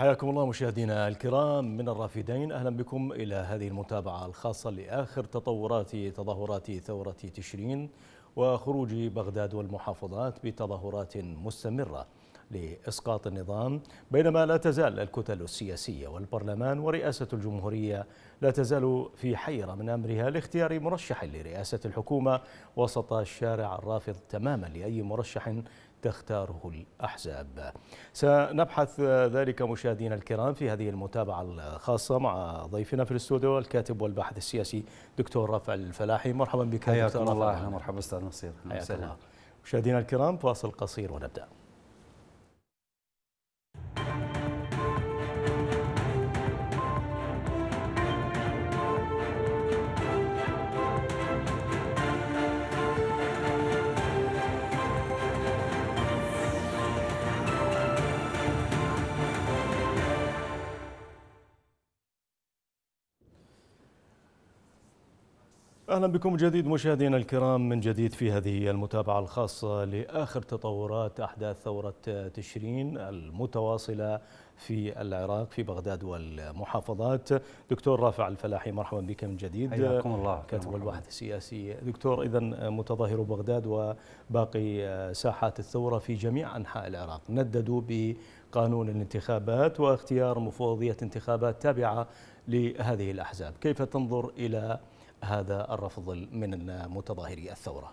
حياكم الله مشاهدينا الكرام من الرافدين. أهلا بكم إلى هذه المتابعة الخاصة لآخر تطورات تظاهرات ثورة تشرين وخروج بغداد والمحافظات بتظاهرات مستمرة لإسقاط النظام بينما لا تزال الكتل السياسية والبرلمان ورئاسة الجمهورية لا تزال في حيرة من أمرها لاختيار مرشح لرئاسة الحكومة وسط الشارع الرافض تماما لأي مرشح تختاره الأحزاب. سنبحث ذلك مشاهدينا الكرام في هذه المتابعة الخاصة مع ضيفنا في الاستوديو الكاتب والباحث السياسي دكتور رافع الفلاحي. مرحبا بك حياكم الله أهلا مرحبا أستاذ نصير. مشاهدينا الكرام فاصل قصير ونبدأ. أهلا بكم جديد مشاهدينا الكرام من جديد في هذه المتابعة الخاصة لآخر تطورات أحداث ثورة تشرين المتواصلة في العراق في بغداد والمحافظات. دكتور رافع الفلاحي مرحبا بك من جديد. حياكم الله. كاتب الباحث السياسي. دكتور اذا متظاهرو بغداد وباقي ساحات الثورة في جميع أنحاء العراق. نددوا بقانون الانتخابات واختيار مفوضية انتخابات تابعة لهذه الأحزاب. كيف تنظر إلى هذا الرفض من متظاهري الثورة.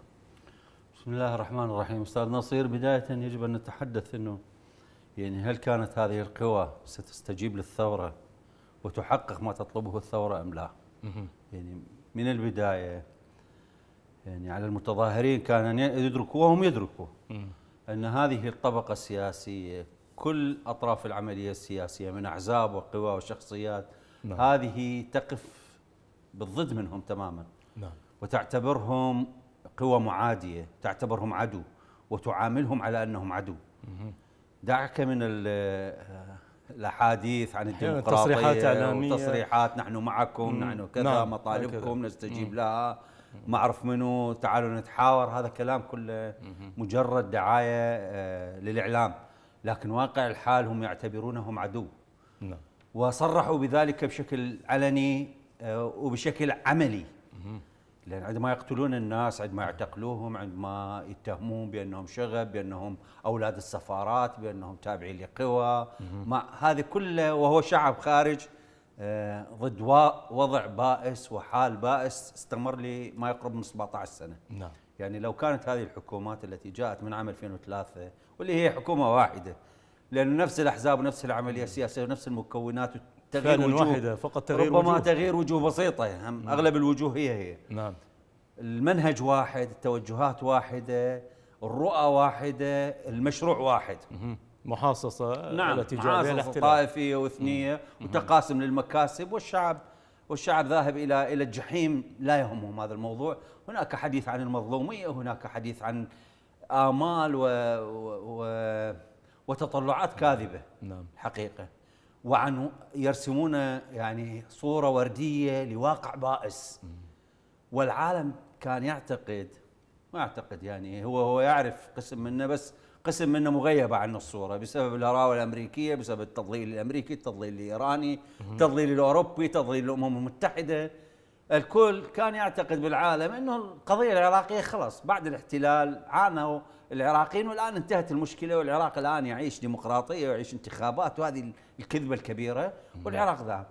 بسم الله الرحمن الرحيم. أستاذ نصير بداية يجب أن نتحدث أنه يعني هل كانت هذه القوى ستستجيب للثورة وتحقق ما تطلبه الثورة أم لا؟ يعني من البداية يعني على المتظاهرين كان أن يدركوا وهم يدركوا أن هذه الطبقة السياسية كل أطراف العملية السياسية من أحزاب وقوى وشخصيات نعم. هذه تقف بالضد منهم تماما نعم. وتعتبرهم قوى معادية تعتبرهم عدو وتعاملهم على أنهم عدو دعك من الأحاديث عن الديمقراطية تصريحات إعلامية وتصريحات نحن معكم مم. نحن كذا نعم. مطالبكم نستجيب مم. لها ما أعرف منو تعالوا نتحاور هذا كلام كله مجرد دعاية آه، للإعلام لكن واقع الحال هم يعتبرونهم عدو نعم. وصرحوا بذلك بشكل علني وبشكل عملي. لأن عندما يقتلون الناس عندما يعتقلوهم عندما يتهمون بأنهم شغب بأنهم أولاد السفارات بأنهم تابعين لقوى. ما هذه كلها وهو شعب خارج آه، ضد وضع بائس وحال بائس استمر لما يقرب من 17 سنة. نعم. يعني لو كانت هذه الحكومات التي جاءت من عام 2003 واللي هي حكومة واحدة لأنه نفس الأحزاب ونفس العملية السياسية ونفس المكونات تغيير وجوه. واحدة فقط تغيير ربما وجوه. تغيير وجوه بسيطة يعني نعم. أغلب الوجوه هي هي. نعم. المنهج واحد التوجهات واحدة الرؤى واحدة المشروع واحد. محاصصة نعم التي محاصصة طائفية وثنية وتقاسم للمكاسب والشعب والشعب ذاهب إلى إلى الجحيم لا يهمهم هذا الموضوع. هناك حديث عن المظلومية هناك حديث عن آمال و, و, و وتطلعات كاذبة. نعم. حقيقة. وعن يرسمون يعني صورة وردية لواقع بائس. والعالم كان يعتقد ما أعتقد يعني هو هو يعرف قسم منه بس قسم منه مغيبة عن الصورة بسبب الهراوة الأمريكية بسبب التضليل الأمريكي التضليل الإيراني التضليل الأوروبي التضليل الأمم المتحدة. الكل كان يعتقد بالعالم أنه القضية العراقية خلاص بعد الاحتلال عانوا العراقيين والآن انتهت المشكلة والعراق الآن يعيش ديمقراطية ويعيش انتخابات وهذه الكذبة الكبيرة والعراق ذهب.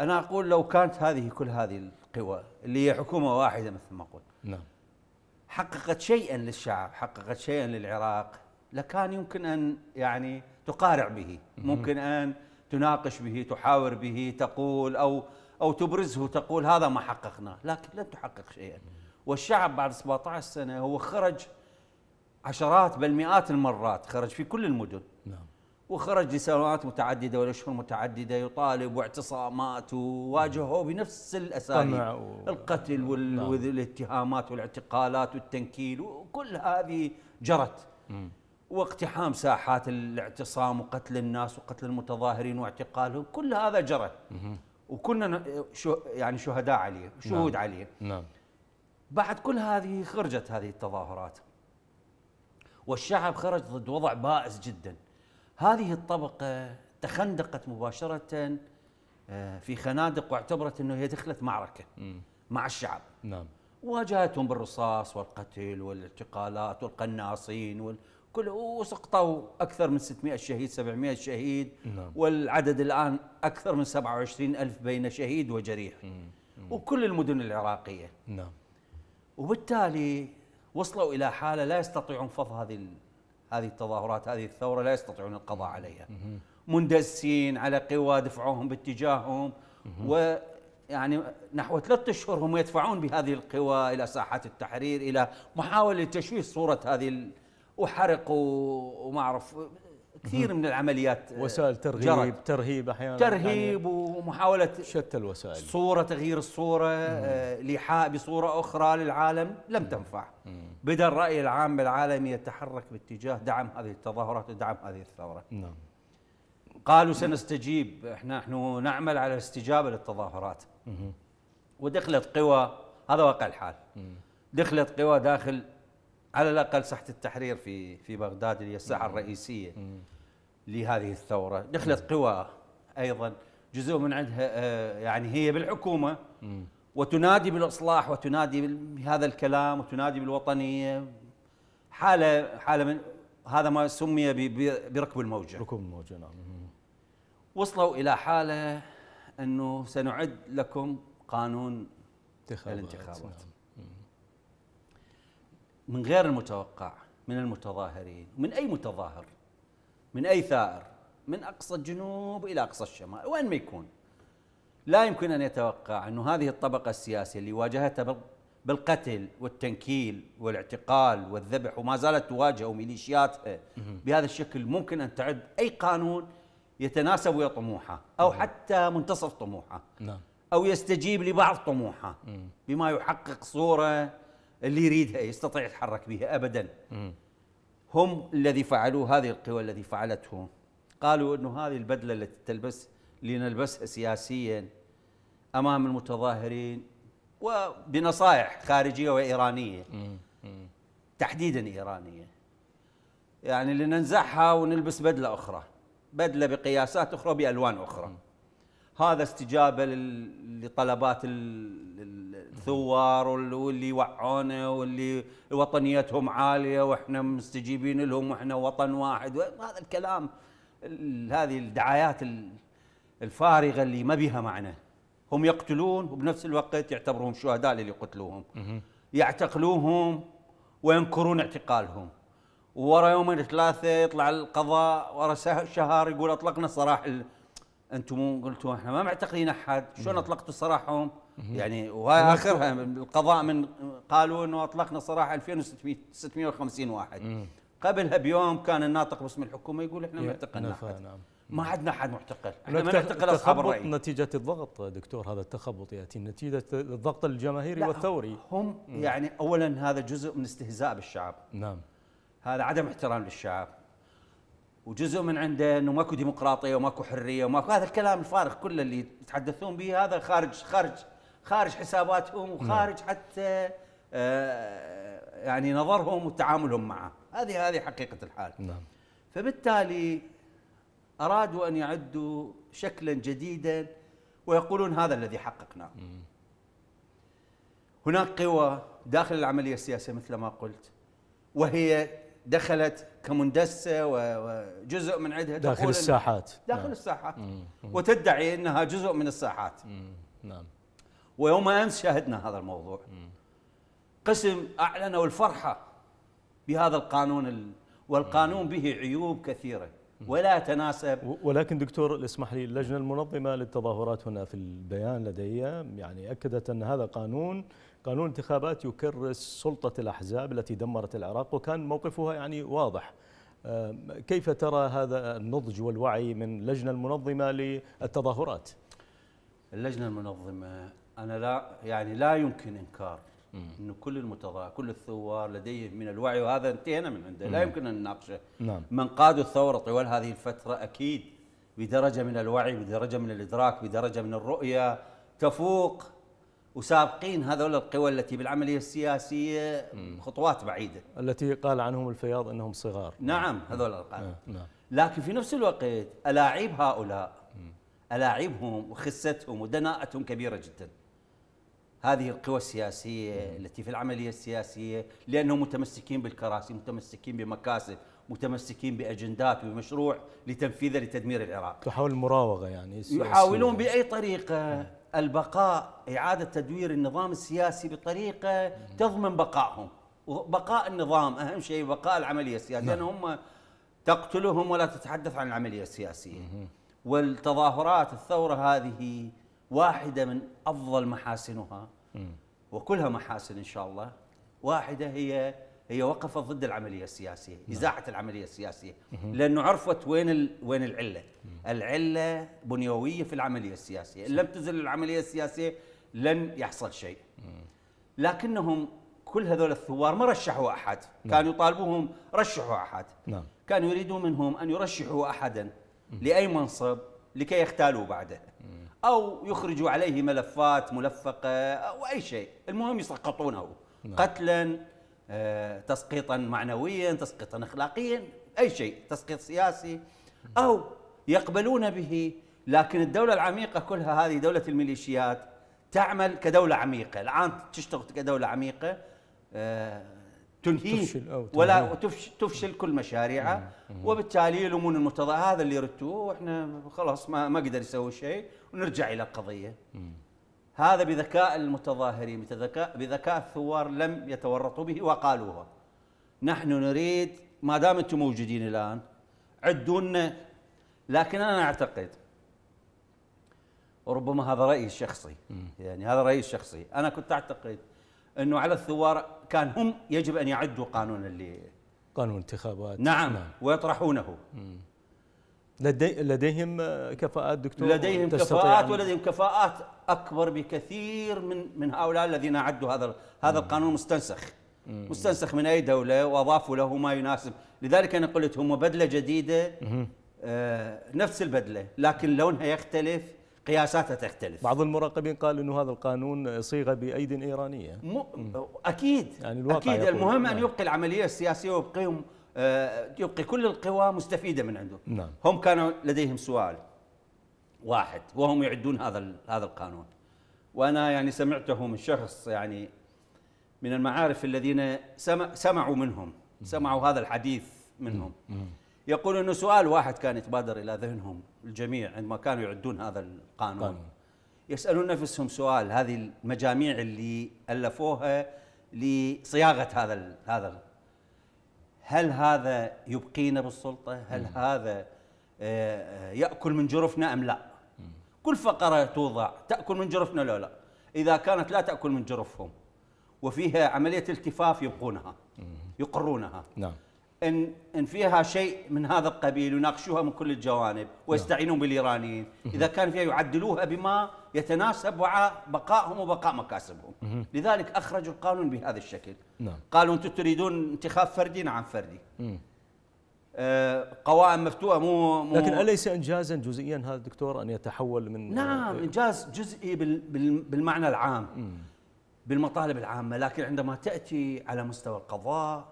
أنا أقول لو كانت هذه كل هذه القوى اللي هي حكومة واحدة مثل ما قلت نعم. حققت شيئا للشعب، حققت شيئا للعراق لكان يمكن أن يعني تقارع به، ممكن أن تناقش به، تحاور به، تقول أو أو تبرزه تقول هذا ما حققناه، لكن لم تحقق شيئا. والشعب بعد 17 سنة هو خرج عشرات بل مئات المرات خرج في كل المدن. وخرج لسنوات متعددة والأشهر متعددة يطالب واعتصامات وواجهه بنفس الأساليب القتل وال... نعم. والاتهامات والاعتقالات والتنكيل وكل هذه جرت. واقتحام ساحات الاعتصام وقتل الناس وقتل المتظاهرين واعتقالهم كل هذا جرى وكنا شو يعني شهداء عليه شهود نعم. عليه نعم. بعد كل هذه خرجت هذه التظاهرات والشعب خرج ضد وضع بائس جدا هذه الطبقة تخندقت مباشرة آه، في خنادق واعتبرت إنه هي دخلت معركة مع الشعب. نعم. واجهتهم بالرصاص والقتل والاعتقالات والقناصين وال... كل وسقطوا أكثر من 600 شهيد 700 شهيد. نعم. والعدد الآن أكثر من 27 ألف بين شهيد وجريح. وكل المدن العراقية. نعم. وبالتالي وصلوا إلى حالة لا يستطيعون فض هذه هذه التظاهرات هذه الثورة لا يستطيعون القضاء عليها. مندسين على قوى دفعوهم باتجاههم ويعني نحو ثلاثة أشهر هم يدفعون بهذه القوى إلى ساحات التحرير إلى محاولة تشويه صورة هذه وحرق وما أعرف كثير من العمليات وسائل ترهيب جرت. ترهيب أحيانا. ترهيب يعني ومحاولة شتى الوسائل. صورة تغيير الصورة آه لإيحاء بصورة أخرى للعالم لم تنفع. بدا الرأي العام العالمي يتحرك باتجاه دعم هذه التظاهرات ودعم هذه الثورة. نعم. قالوا سنستجيب إحنا نحن نعمل على الاستجابة للتظاهرات. ودخلت قوى هذا واقع الحال. دخلت قوى داخل على الأقل ساحة التحرير في في بغداد اللي هي الساحة الرئيسية. لهذه الثورة. دخلت قوى أيضا جزء من عندها آه، يعني هي بالحكومة. وتنادي بالإصلاح وتنادي بهذا الكلام وتنادي بالوطنية. حالة حالة من هذا ما سمي بركب الموجة. ركوب الموجة نعم. وصلوا إلى حالة أنه سنعد لكم قانون انتخابات الانتخابات. نعم. من غير المتوقع من المتظاهرين من أي متظاهر؟ من أي ثائر؟ من أقصى الجنوب إلى أقصى الشمال وين ما يكون. لا يمكن أن يتوقع انه هذه الطبقة السياسية اللي واجهتها بالقتل والتنكيل والاعتقال والذبح وما زالت تواجه ميليشياتها بهذا الشكل ممكن أن تعد أي قانون يتناسب ويا طموحه أو حتى منتصف طموحه نعم. أو يستجيب لبعض طموحه بما يحقق صورة اللي يريدها يستطيع يتحرك بها ابدا. هم الذي فعلوا هذه القوى الذي فعلته قالوا إنه هذه البدلة التي تلبس لنلبسها سياسيا أمام المتظاهرين وبنصائح خارجية وإيرانية. تحديدا إيرانية. يعني لننزعها ونلبس بدلة أخرى. بدلة بقياسات أخرى بالوان أخرى. هذا استجابة لطلبات الثوار واللي يوعونه واللي وطنيتهم عالية وإحنا مستجيبين لهم وإحنا وطن واحد. وهذا الكلام؟ هذه الدعايات الفارغة اللي ما بها معنى. هم يقتلون وبنفس الوقت يعتبرون شهداء اللي يقتلوهم يعتقلوهم وينكرون اعتقالهم. ورا يومين ثلاثة يطلع القضاء ورا شهر يقول أطلقنا سراح أنتم مو قلتوا إحنا ما معتقلين أحد. شلون أطلقتوا سراحهم يعني وهاي اخرها القضاء من قالوا انه اطلقنا سراح 2650 واحد. قبلها بيوم كان الناطق باسم الحكومة يقول إحنا ما اعتقلنا أحد. نعم. ما عندنا أحد معتقل إحنا ما نعتقل أصحاب الرأي. نتيجة الضغط دكتور هذا التخبط يأتي. نتيجة الضغط الجماهيري والثوري. هم يعني اولا هذا جزء من استهزاء بالشعب. نعم. هذا عدم احترام للشعب. وجزء من عنده إنه ماكو ديمقراطية وماكو حرية وماكو هذا الكلام الفارغ كله اللي يتحدثون به هذا خارج خارج خارج حساباتهم وخارج نعم. حتى آه يعني نظرهم وتعاملهم معه. هذه هذه حقيقة الحال. نعم. فبالتالي أرادوا أن يعدوا شكلا جديدا ويقولون هذا الذي حققناه. هناك قوى داخل العملية السياسية مثل ما قلت وهي دخلت كمندسة وجزء من عندها داخل الساحات. داخل نعم. الساحات. وتدعي إنها جزء من الساحات. نعم. ويوم أمس شاهدنا هذا الموضوع. قسم اعلنوا الفرحة بهذا القانون والقانون به عيوب كثيرة. ولا يتناسب ولكن دكتور اسمح لي اللجنة المنظمة للتظاهرات هنا في البيان لدي يعني أكدت أن هذا قانون قانون انتخابات يكرس سلطة الأحزاب التي دمرت العراق وكان موقفها يعني واضح. كيف ترى هذا النضج والوعي من اللجنة المنظمة للتظاهرات؟ اللجنة المنظمة أنا لا يعني لا يمكن إنكار إنه كل المتظاهر كل الثوار لديهم من الوعي وهذا انتهينا من عنده لا يمكن أن نناقشه. نعم. من قادوا الثورة طوال هذه الفترة أكيد بدرجة من الوعي بدرجة من الإدراك بدرجة من الرؤية تفوق وسابقين هذول القوى التي بالعملية السياسية خطوات بعيدة. التي قال عنهم الفياض إنهم صغار. نعم هذول القادة نعم. لكن في نفس الوقت ألاعيب هؤلاء ألاعيبهم وخستهم ودناءتهم كبيرة جدا. هذه القوى السياسية التي في العملية السياسية لأنهم متمسكين بالكراسي متمسكين بمكاسب متمسكين بأجندات ومشروع لتنفيذه لتدمير العراق. تحاول المراوغة يعني يحاولون بأي طريقة. البقاء إعادة تدوير النظام السياسي بطريقة تضمن بقائهم. وبقاء النظام أهم شيء بقاء العملية السياسية نعم. لأن هم تقتلهم ولا تتحدث عن العملية السياسية. والتظاهرات الثورة هذه واحدة من أفضل محاسنها. وكلها محاسن إن شاء الله. واحدة هي هي وقفت ضد العملية السياسية، نعم. إزاحة العملية السياسية، لأنه عرفت وين ال... وين العلة، العلة بنيوية في العملية السياسية، إن لم تزل العملية السياسية لن يحصل شيء. لكنهم كل هذول الثوار ما رشحوا أحد، نعم. كانوا يطالبوهم رشحوا أحد. نعم. كانوا يريدون منهم أن يرشحوا أحدا لأي منصب لكي يختالوا بعده. أو يخرجوا عليه ملفات ملفقة أو أي شيء، المهم يسقطونه. قتلا تسقيطا معنويا تسقيطا اخلاقيا أي شيء تسقيط سياسي أو يقبلون به. لكن الدولة العميقة كلها هذه دولة الميليشيات تعمل كدولة عميقة. الآن تشتغل كدولة عميقة آه، تنهيه ولا تفشل, تفشل كل مشاريعها. وبالتالي يلومون المتظاهر هذا اللي ردوه وإحنا خلاص ما ما قدر يسوي شيء ونرجع إلى القضية. هذا بذكاء المتظاهرين بذكاء بذكاء الثوار لم يتورطوا به وقالوها نحن نريد ما دام أنتم موجودين الآن عدونا. لكن أنا أعتقد وربما هذا رأيي الشخصي. يعني هذا رأيي الشخصي. أنا كنت أعتقد إنه على الثوار كان هم يجب أن يعدوا قانون اللي قانون انتخابات. نعم, نعم. ويطرحونه. مم. لدي لديهم كفاءات دكتور لديهم كفاءات ولديهم كفاءات أكبر بكثير من من هؤلاء الذين أعدوا هذا هذا القانون مستنسخ. مستنسخ من أي دولة وأضافوا له ما يناسب. لذلك أنا قلت هم بدلة جديدة آه نفس البدلة لكن لونها يختلف قياساتها تختلف. بعض المراقبين قال إنه هذا القانون صيغة بايد إيرانية. م... أكيد يعني الواقع أكيد. المهم أن نعم. يبقي العملية السياسية ويبقيهم يبقي كل القوى مستفيدة من عنده. نعم. هم كانوا لديهم سؤال واحد وهم يعدون هذا هذا القانون. وأنا يعني سمعته من شخص يعني من المعارف الذين سمع سمعوا منهم سمعوا هذا الحديث منهم. يقول إنه سؤال واحد كان يتبادر إلى ذهنهم الجميع عندما كانوا يعدون هذا القانون. يسألون نفسهم سؤال هذه المجاميع اللي ألفوها لصياغة هذا هذا هل هذا يبقينا بالسلطة؟ هل مم. هذا آه، يأكل من جرفنا أم لا؟ كل فقرة توضع تأكل من جرفنا لو لا؟ إذا كانت لا تأكل من جرفهم وفيها عملية التفاف يبقونها يقرونها. نعم. إن إن فيها شيء من هذا القبيل يناقشوها من كل الجوانب ويستعينون بالإيرانيين، إذا كان فيها يعدلوها بما يتناسب مع بقائهم وبقاء مكاسبهم، لذلك اخرجوا القانون بهذا الشكل. نعم. قالوا أنتم تريدون انتخاب فردي؟ نعم فردي. آه قوائم مفتوحة مو, مو لكن أليس انجازا جزئيا هذا الدكتور أن يتحول من نعم آه إنجاز جزئي بالمعنى العام. بالمطالب العامة، لكن عندما تأتي على مستوى القضاء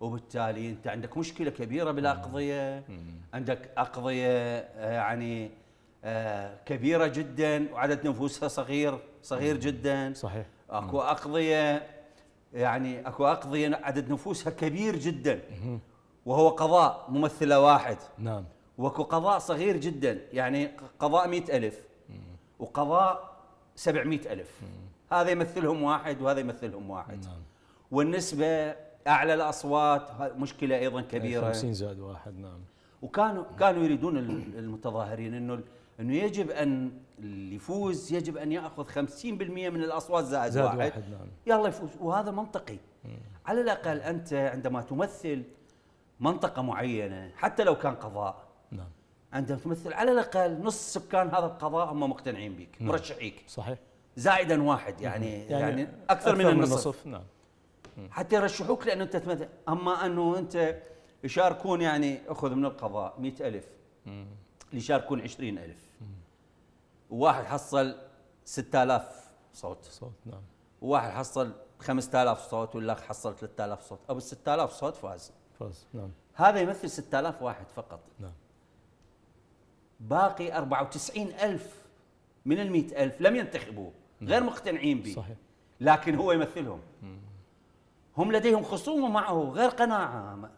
وبالتالي أنت عندك مشكلة كبيرة بالأقضية عندك أقضية آه، يعني كبيرة جدا وعدد نفوسها صغير صغير جدا. صحيح. أكو أقضية يعني أكو أقضية عدد نفوسها كبير جدا. وهو قضاء ممثلة واحد. نعم. وأكو قضاء صغير جدا يعني قضاء مئة ألف. وقضاء سبعمائة ألف. هذا يمثلهم واحد وهذا يمثلهم واحد. نعم. والنسبة أعلى الأصوات مشكلة أيضا كبيرة. 50 زائد واحد نعم. وكانوا كانوا يريدون المتظاهرين إنه أنه يجب أن اللي يفوز يجب أن يأخذ 50% من الأصوات زائد, زائد واحد, واحد نعم. يلا يفوز. وهذا منطقي. مم. على الأقل أنت عندما تمثل منطقة معينة حتى لو كان قضاء نعم. عندما تمثل على الأقل نص سكان هذا القضاء هم مقتنعين بك نعم. مرشحيك. صحيح. زائدا واحد يعني يعني, يعني أكثر, أكثر من النصف, النصف. نعم. حتى يرشحوك لأنه أنت تمثل. أما أنه أنت يشاركون يعني أخذ من القضاء مئة ألف. اللي يشاركون عشرين ألف. وواحد حصل ستة آلاف صوت. صوت نعم. وواحد حصل خمسة آلاف صوت ولا حصل ثلاثة آلاف صوت. أبو الستة آلاف صوت فاز. فاز نعم. هذا يمثل 6000 واحد فقط. نعم. باقي 94000 من ال 100000 لم ينتخبوه غير مقتنعين به. صحيح. لكن هو يمثلهم. هم لديهم خصومة معه غير قناعة.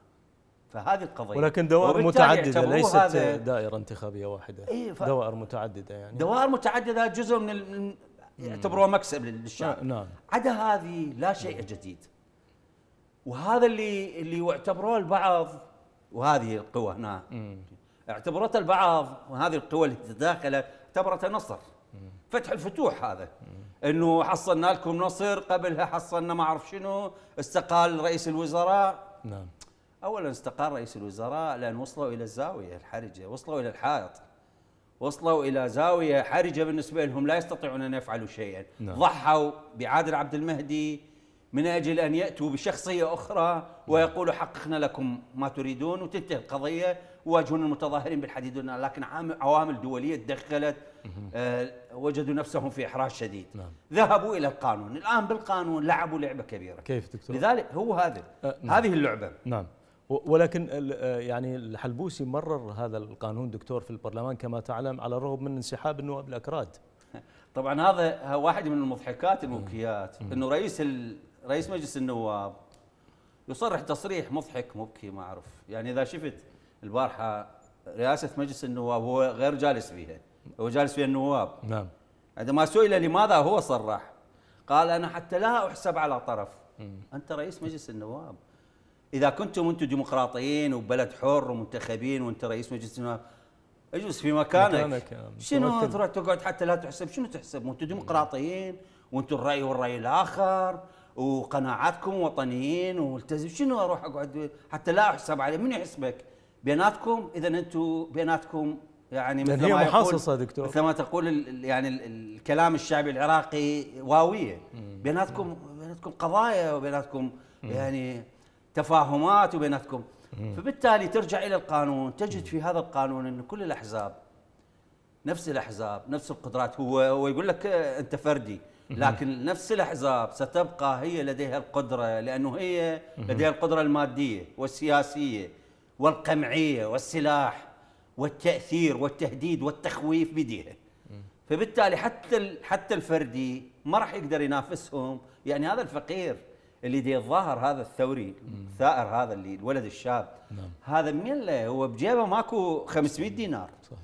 فهذه القضية. ولكن دوائر متعددة ليست هذا دائرة انتخابية واحدة. إيه، ف- دوائر متعددة يعني. دوائر متعددة جزء من ال- من يعتبروه مكسب للشعب. آه، نعم. عدا هذه لا شيء جديد. وهذا اللي اللي يعتبروه البعض وهذه القوى هنا. اعتبرته البعض وهذه القوى اللي تداخلت اعتبرته نصر. فتح الفتوح هذا. إنه حصلنا لكم نصر قبلها حصلنا ما أعرف شنو استقال رئيس الوزراء. نعم. اولا استقال رئيس الوزراء لأن وصلوا إلى الزاوية الحرجة وصلوا إلى الحائط. وصلوا إلى زاوية حرجة بالنسبة لهم لا يستطيعون أن يفعلوا شيئا. نعم. ضحوا بعادل عبد المهدي من أجل أن يأتوا بشخصية أخرى ويقولوا حققنا لكم ما تريدون وتنتهي القضية. ويواجهون المتظاهرين بالحديد والنار لكن عوامل دولية تدخلت آه وجدوا نفسهم في إحراج شديد. نعم. ذهبوا إلى القانون. الآن بالقانون لعبوا لعبة كبيرة. كيف دكتور؟ لذلك هو هذا. أه، نعم. هذه اللعبة. نعم. ولكن آه، يعني الحلبوسي مرر هذا القانون دكتور في البرلمان كما تعلم على الرغم من انسحاب النواب الأكراد. طبعا هذا واحد من المضحكات المبكيات إنه رئيس ال... رئيس مجلس النواب يصرح تصريح مضحك مبكي ما أعرف. يعني إذا شفت البارحة رئاسة مجلس النواب هو غير جالس فيها. هو جالس فيها النواب. نعم. عندما سئل لماذا هو صرح؟ قال أنا حتى لا أحسب على طرف. أنت رئيس مجلس النواب. إذا كنتم أنتم ديمقراطيين وبلد حر ومنتخبين وأنت رئيس مجلس النواب اجلس في مكانك, مكانك، آه، شنو. تروح تقعد حتى لا تحسب؟ شنو تحسب؟ وأنتم ديمقراطيين وأنتم الرأي والراي الآخر وقناعاتكم وطنيين وملتزم شنو أروح أقعد حتى لا أحسب عليه؟ من يحسبك؟ بيناتكم اذا أنتم بيناتكم يعني مثل هي ما يقول- محاصصة دكتور. مثل ما تقول ال- يعني ال- الكلام الشعبي العراقي واوية. بيناتكم بيناتكم قضايا وبيناتكم يعني تفاهمات وبيناتكم فبالتالي ترجع إلى القانون تجد في هذا القانون ان كل الأحزاب نفس الأحزاب نفس القدرات هو هو يقول لك أنت فردي لكن نفس الأحزاب ستبقى هي لديها القدرة لأنه هي لديها القدرة المادية والسياسية والقمعية والسلاح والتأثير والتهديد والتخويف بديها فبالتالي حتى حتى الفردي ما راح يقدر ينافسهم. يعني هذا الفقير اللي دي الظاهر هذا الثوري الثائر هذا اللي الولد الشاب. هذا من هو بجيبه ماكو 500 دينار. صحيح.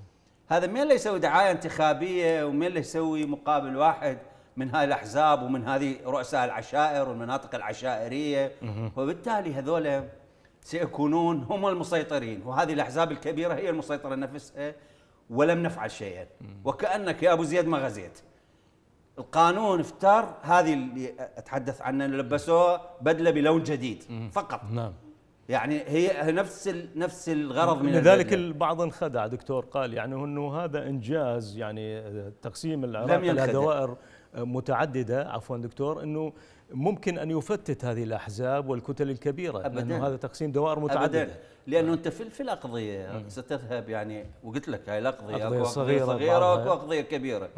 هذا مين اللي يسوي دعاية انتخابية؟ ومين اللي يسوي مقابل واحد من هاي الأحزاب ومن هذه رؤساء العشائر والمناطق العشائرية؟ وبالتالي هذول سيكونون هم المسيطرين. وهذه الأحزاب الكبيرة هي المسيطرة نفسها ولم نفعل شيئا. وكأنك يا أبو زيد ما غزيت. القانون افتر هذه اللي أتحدث عنها إنه لبسوه بدلة بلون جديد فقط نعم يعني هي نفس نفس الغرض من لذلك. البعض انخدع دكتور قال يعني إنه هذا إنجاز يعني تقسيم العراق إلى. دوائر متعددة عفوا دكتور إنه ممكن أن يفتت هذه الأحزاب والكتل الكبيرة أبداً. لأنه هذا تقسيم دوائر متعددة. ابدا لأنه أنت في في الأقضية ستذهب يعني وقلت لك هاي الأقضية صغيرة صغيرة. واكو أقضية كبيرة.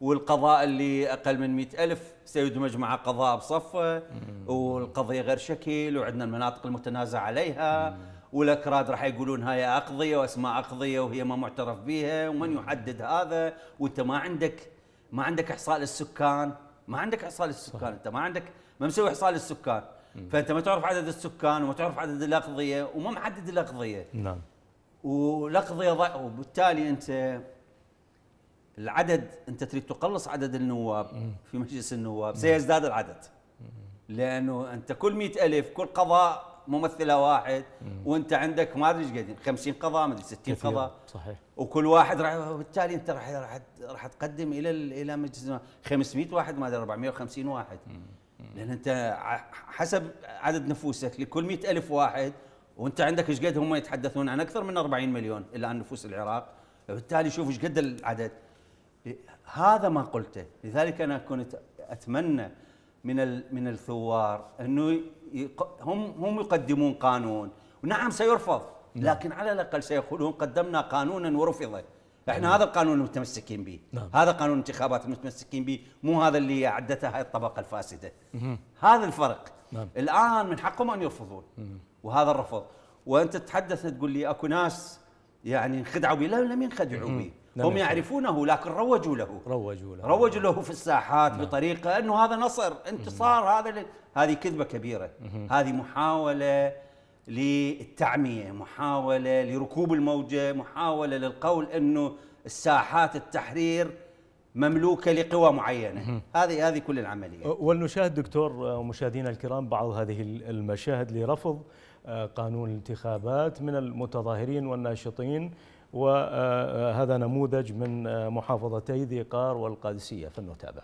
والقضاء اللي أقل من مئة ألف سيدمج مع قضاء بصفه. والقضية غير شكل وعندنا المناطق المتنازع عليها. والأكراد راح يقولون هاي أقضية وأسماء أقضية وهي ما معترف بها ومن يحدد هذا؟ وأنت ما عندك ما عندك إحصاء للسكان ما عندك إحصاء للسكان أنت ما عندك ما مسوي إحصاء للسكان. فأنت ما تعرف عدد السكان وما تعرف عدد الأقضية وما محدد الأقضية. نعم. والأقضية ضع وبالتالي أنت العدد أنت تريد تقلص عدد النواب في مجلس النواب سيزداد العدد. لأنه أنت كل مئة ألف كل قضاء ممثلة واحد وانت عندك ما أدري إيش قد 50 قضاء ما أدري 60 كثير. قضاء. صحيح. وكل واحد راح وبالتالي أنت راح راح راح تقدم إلى ال- إلى مجلس النواب 500 واحد ما أدري 450 واحد. لأن أنت حسب عدد نفوسك لكل 100 ألف واحد وأنت عندك إيش قد هم يتحدثون عن أكثر من 40 مليون الان نفوس العراق. فبالتالي شوف إيش قد العدد. هذا ما قلته. لذلك أنا كنت أتمنى من من الثوار إنه هم هم يقدمون قانون. ونعم سيرفض لكن على الأقل سيقولون قدمنا قانونا ورفض إحنا هذا القانون المتمسكين به. نعم. هذا قانون الانتخابات المتمسكين به. مو هذا اللي اعدته هاي الطبقة الفاسدة. هذا الفرق. نعم. الآن من حقهم أن يرفضون. وهذا الرفض. وأنت تتحدث تقول لي أكو ناس يعني انخدعوا به لا لم ينخدعوا به هم يعرفونه لكن روجوا له. روجوا له. روجوا له في الساحات نعم. بطريقة إنه هذا نصر انتصار هذا هذه كذبة كبيرة. هذه محاولة للتعمية محاولة لركوب الموجة محاولة للقول إنه الساحات التحرير مملوكة لقوى معينة. هذه هذه كل العملية ولنشاهد دكتور مشاهدينا الكرام بعض هذه المشاهد لرفض آه، قانون الانتخابات من المتظاهرين والناشطين. وهذا نموذج من محافظتي ذي قار والقادسية فلنتابع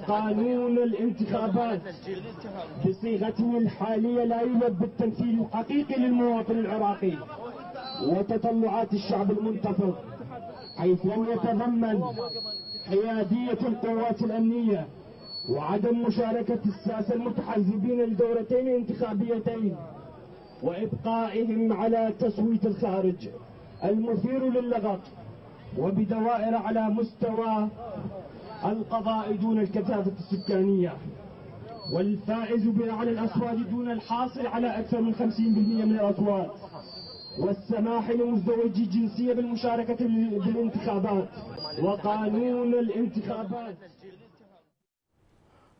وقانون الانتخابات بصيغته الحالية لا يوجد بالتمثيل الحقيقي للمواطن العراقي وتطلعات الشعب المنتفض حيث لم يتضمن حيادية القوات الأمنية وعدم مشاركة الساسة المتحزبين لدورتين انتخابيتين وإبقائهم على تصويت الخارج المثير للغط وبدوائر على مستوى القضاء دون الكثافة السكانية والفائز بأعلى الأصوات دون الحاصل على أكثر من 50% من الأصوات والسماح لمزدوجي الجنسية بالمشاركة بالانتخابات وقانون الانتخابات.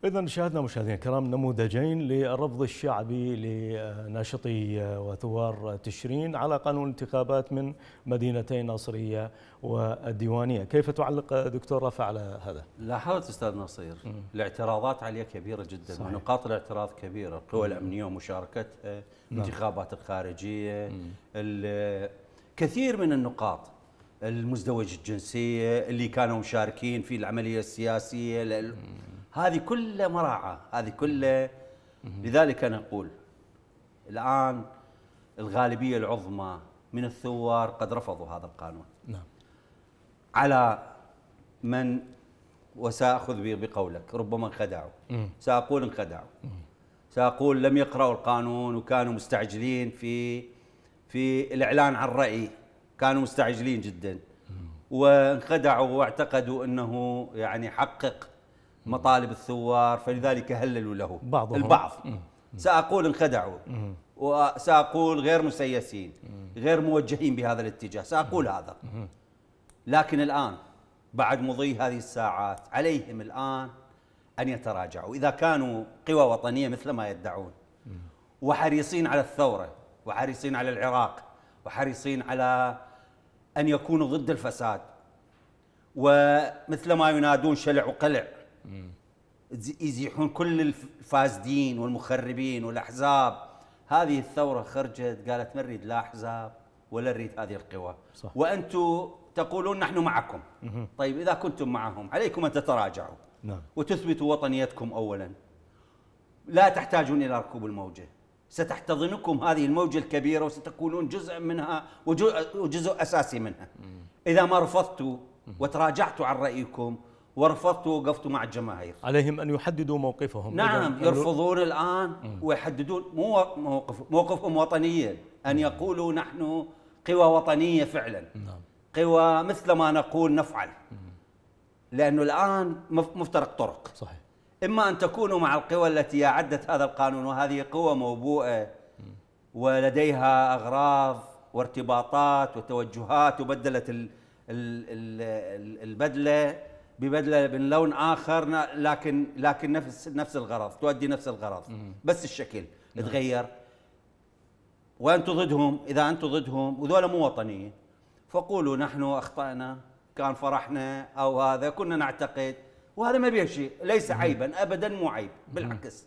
إذا شاهدنا مشاهدينا الكرام نموذجين للرفض الشعبي لناشطي وثوار تشرين على قانون الانتخابات من مدينتي ناصرية والديوانية كيف تعلق دكتور رافع على هذا؟ لاحظت أستاذ نصير. الاعتراضات عليه كبيرة جدا صحيح. ونقاط الاعتراض كبيرة القوى الأمنية ومشاركتها الانتخابات نعم. الخارجية كثير من النقاط المزدوج الجنسية اللي كانوا مشاركين في العملية السياسية هذه كلها مراعاة هذه كلها لذلك أنا أقول الآن الغالبية العظمى من الثوار قد رفضوا هذا القانون. نعم. على من وسأخذ بقولك ربما انخدعوا. سأقول انخدعوا. سأقول لم يقرأوا القانون وكانوا مستعجلين في في الإعلان عن الرأي كانوا مستعجلين جدا. وانخدعوا واعتقدوا أنه يعني حقق مطالب الثوار فلذلك هللوا له. بعضهم. البعض. سأقول انخدعوا. وسأقول غير مسيسين غير موجهين بهذا الاتجاه. سأقول هذا. لكن الآن بعد مضي هذه الساعات عليهم الآن أن يتراجعوا. إذا كانوا قوى وطنية مثل ما يدعون. وحريصين على الثورة وحريصين على العراق وحريصين على أن يكونوا ضد الفساد. ومثل ما ينادون شلع وقلع. يزيحون كل الفاسدين والمخربين والأحزاب. هذه الثورة خرجت قالت ما نريد لا أحزاب ولا نريد هذه القوى. صح. وأنتم تقولون نحن معكم. طيب إذا كنتم معهم عليكم أن تتراجعوا. نعم. وتثبتوا وطنيتكم اولا. لا تحتاجون إلى ركوب الموجة. ستحتضنكم هذه الموجة الكبيرة وستكونون جزء منها وجزء أساسي منها. إذا ما رفضتوا وتراجعتوا عن رأيكم ورفضتوا ووقفتوا مع الجماهير. عليهم أن يحددوا موقفهم. نعم يرفضون الآن ويحددون مو موقف موقفهم وطنيا. أن يقولوا نحن قوى وطنية فعلا. نعم. قوى مثل ما نقول نفعل. لأنه الآن مفترق طرق. صحيح. إما أن تكونوا مع القوى التي أعدت هذا القانون وهذه قوى موبوءة ولديها أغراض وارتباطات وتوجهات وبدلت البدلة. ببدله من لون آخر لكن لكن نفس نفس الغرض تؤدي نفس الغرض. بس الشكل نعم. تغير وأنتم ضدهم إذا أنتم ضدهم وذولا مو وطنيين. فقولوا نحن أخطأنا كان فرحنا أو هذا كنا نعتقد. وهذا ما بيه شيء ليس عيبا ابدا مو عيب بالعكس.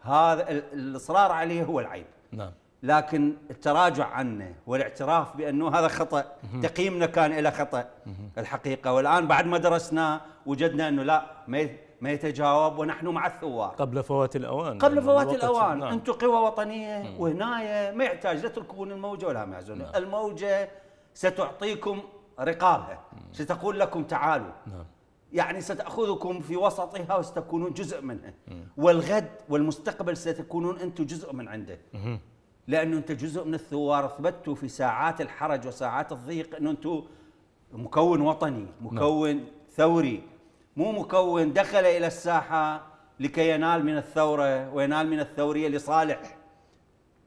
هذا الإصرار عليه هو العيب. نعم. لكن التراجع عنه والاعتراف بأنه هذا خطأ تقييمنا كان له خطأ. الحقيقة والآن بعد ما درسناه وجدنا إنه لا ما يتجاوب ونحن مع الثوار. قبل فوات الأوان قبل فوات الأوان. نعم. أنتم قوى وطنية وهناية ما يحتاج لا تركبون الموجة ولا معزون نعم. الموجة ستعطيكم رقابها ستقول لكم تعالوا. نعم. يعني ستأخذكم في وسطها وستكونون جزء منها. والغد والمستقبل ستكونون أنتم جزء من عنده. لأنه أنت جزء من الثوار أثبتوا في ساعات الحرج وساعات الضيق أنه أنتم مكون وطني مكون نعم. ثوري. مو مكون دخل إلى الساحة لكي ينال من الثورة وينال من الثورية لصالح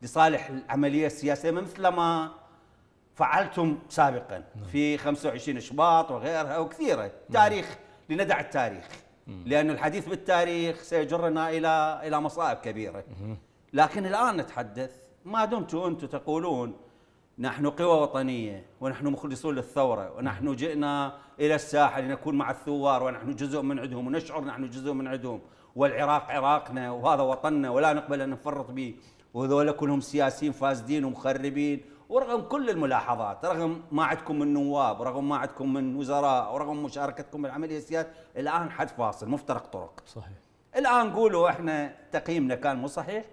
لصالح العملية السياسية. مثل ما فعلتم سابقا نعم. في 25 شباط وغيرها وكثيرة. نعم. تاريخ لندع التاريخ. لأن الحديث بالتاريخ سيجرنا إلى إلى مصائب كبيرة. لكن الآن نتحدث ما دمتم أنتم تقولون نحن قوى وطنية ونحن مخلصون للثورة ونحن جئنا إلى الساحة لنكون مع الثوار ونحن جزء من عندهم ونشعر نحن جزء من عندهم. والعراق عراقنا وهذا وطننا ولا نقبل أن نفرط به. وذولا كلهم سياسيين فاسدين ومخربين ورغم كل الملاحظات رغم ما عندكم من نواب رغم ما عندكم من وزراء ورغم مشاركتكم بالعملية السياسية الآن حد فاصل مفترق طرق. صحيح. الآن قولوا إحنا تقييمنا كان مو صحيح؟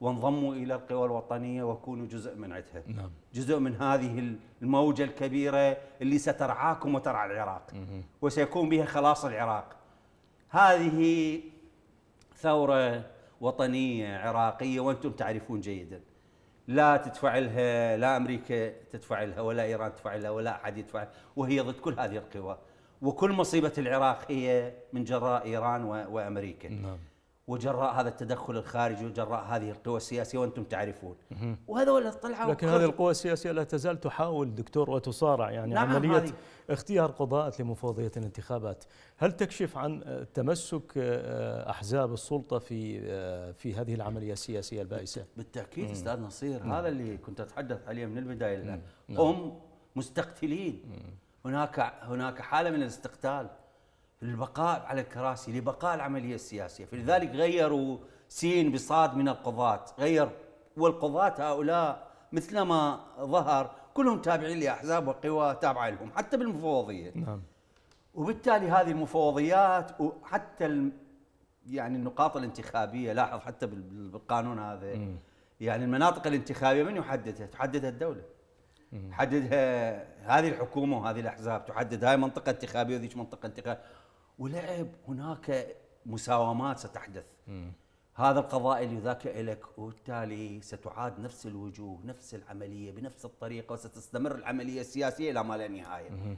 وانضموا إلى القوى الوطنية وكونوا جزء من عدها. نعم. جزء من هذه الموجة الكبيرة اللي سترعاكم وترعى العراق. مم. وسيكون بها خلاص العراق. هذه ثورة وطنية عراقية وأنتم تعرفون جيدا. لا تدفع لها لا أمريكا تدفع لها ولا إيران تدفع لها ولا أحد يدفع وهي ضد كل هذه القوى. وكل مصيبة العراق هي من جراء إيران وأمريكا. نعم. وجراء هذا التدخل الخارجي وجراء هذه القوى السياسية وأنتم تعرفون. وهذول طلعوا لكن هذه القوى السياسية لا تزال تحاول دكتور وتصارع يعني نعم عملية هذه. اختيار قضاء لمفوضية الانتخابات. هل تكشف عن تمسك آه، أحزاب السلطة في آه، في هذه العملية السياسية البائسة؟ بالتأكيد أستاذ نصير مم. هذا اللي كنت أتحدث عليه من البداية الآن. هم مستقتلين. مم. هناك هناك حالة من الاستقتال. للبقاء على الكراسي لبقاء العملية السياسية. فلذلك غيروا سين بصاد من القضاة. غير. والقضاة هؤلاء مثلما ظهر كلهم تابعين لأحزاب وقوى تابعة لهم حتى بالمفوضية. نعم. وبالتالي هذه المفوضيات وحتى يعني النقاط الانتخابية لاحظ حتى بالقانون هذا. م. يعني المناطق الانتخابية من يحددها؟ تحددها الدولة. تحددها هذه الحكومة وهذه الأحزاب. تحدد هاي منطقة انتخابية وذيك منطقة انتخابية. ولعب هناك مساومات ستحدث م. هذا القضاء ذاك لك وبالتالي ستعاد نفس الوجوه نفس العملية بنفس الطريقة وستستمر العملية السياسية إلى ما لا نهاية م.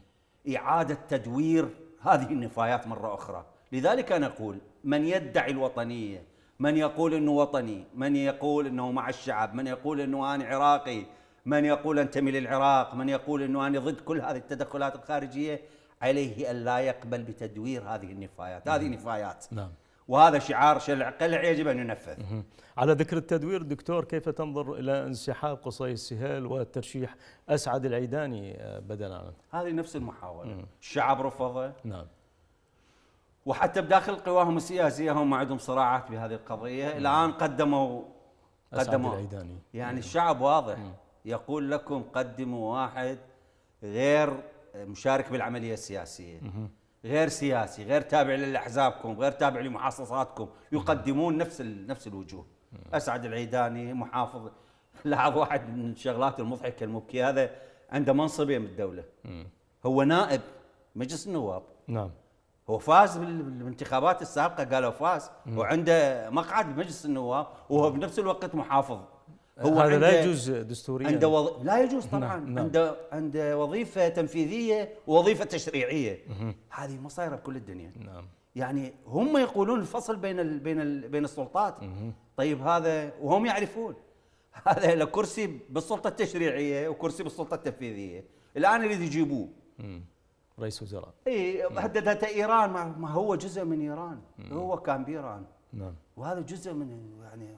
إعادة تدوير هذه النفايات مرة أخرى لذلك أنا أقول من يدعي الوطنية من يقول أنه وطني من يقول أنه مع الشعب من يقول أنه أنا عراقي من يقول أنتمي للعراق من يقول أنه أنا ضد كل هذه التدخلات الخارجية عليه أن لا يقبل بتدوير هذه النفايات. هذه نفايات. نعم. وهذا شعار شلع قلع يجب أن ينفذ. على ذكر التدوير دكتور كيف تنظر إلى انسحاب قصي السهيل وترشيح أسعد العيداني آه، بدلا؟ هذه نفس المحاولة. الشعب رفضه. نعم. وحتى بداخل قواهم السياسية هم عندهم صراعات بهذه القضية. الآن قدموا قدموا. العيداني. يعني الشعب واضح. يقول لكم قدموا واحد غير مشارك بالعملية السياسية. غير سياسي غير تابع لأحزابكم غير تابع لمحاصصاتكم. يقدمون نفس نفس الوجوه. أسعد العيداني محافظ لاحظ واحد من الشغلات المضحكة المبكية هذا عنده منصبين بالدولة هو نائب مجلس النواب. نعم. هو فاز بالانتخابات السابقة قالوا فاز. وعنده مقعد بمجلس النواب وهو بنفس الوقت محافظ. هو هذا لا يجوز دستوريا. عنده وظ... لا يجوز طبعا. نعم. نعم. عنده عنده وظيفة تنفيذية ووظيفه تشريعية. هذه ما صايره بكل الدنيا. نعم. يعني هم يقولون الفصل بين ال... بين ال... بين السلطات. طيب هذا وهم يعرفون. هذا له كرسي بالسلطة التشريعية وكرسي بالسلطة التنفيذية. الآن يريد يجيبوه. رئيس وزراء. إي هددته إيران. ما هو جزء من إيران. هو كان بإيران. نعم. وهذا جزء من يعني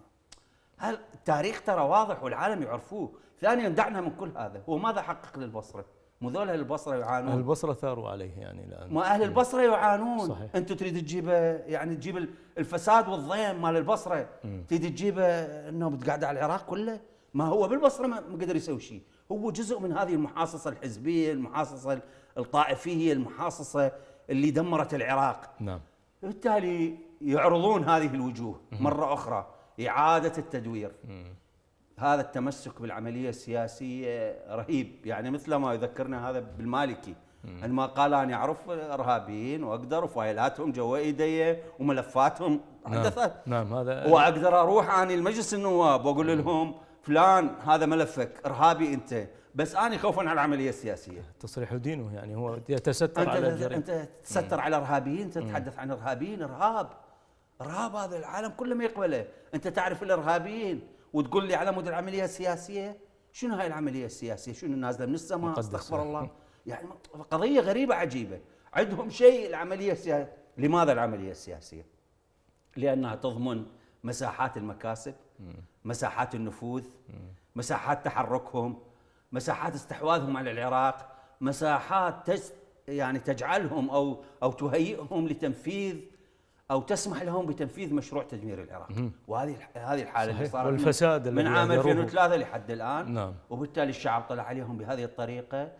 التاريخ ترى واضح والعالم يعرفوه؟ ثانيا دعنا من كل هذا. هو ماذا حقق للبصرة؟ مو ذول أهل البصرة يعانون. أهل البصرة ثاروا عليه يعني الآن. ما أهل البصرة يعانون. صحيح. انت تريد تجيبه يعني تجيب الفساد والضيم مال البصرة. تريد تجيبه انه بتقعد على العراق كله؟ ما هو بالبصرة ما قدر يسوي شيء. هو جزء من هذه المحاصصة الحزبية المحاصصة الطائفية المحاصصة اللي دمرت العراق. نعم. بالتالي يعرضون هذه الوجوه مرة أخرى. إعادة التدوير. هذا التمسك بالعملية السياسية رهيب. يعني مثل ما يذكرنا هذا بالمالكي. عندما قال أنا أعرف إرهابيين وأقدر وفايلاتهم جوا ايدي وملفاتهم نعم. نعم هذا وأقدر أروح اني المجلس النواب وأقول لهم فلان هذا ملفك إرهابي أنت بس أنا خوفا على العملية السياسية. تصريح دينه يعني هو يتستر على الجريمه انت تستر على إرهابيين تتحدث عن إرهابيين إرهاب. ارهاب هذا العالم كله ما يقبله. أنت تعرف الإرهابيين وتقول لي على مود العملية السياسية؟ شنو هاي العملية السياسية؟ شنو نازله من السماء استغفر الله. يعني قضية غريبة عجيبة. عندهم شيء العملية السياسيه لماذا العملية السياسية؟ لأنها تضمن مساحات المكاسب مساحات النفوذ مساحات تحركهم مساحات استحواذهم على العراق مساحات تس يعني تجعلهم أو أو تهيئهم لتنفيذ أو تسمح لهم بتنفيذ مشروع تدمير العراق. وهذه هذه الحالة اللي صارت والفساد من, من عام 2003 لحد الآن. نعم. وبالتالي الشعب طلع عليهم بهذه الطريقة.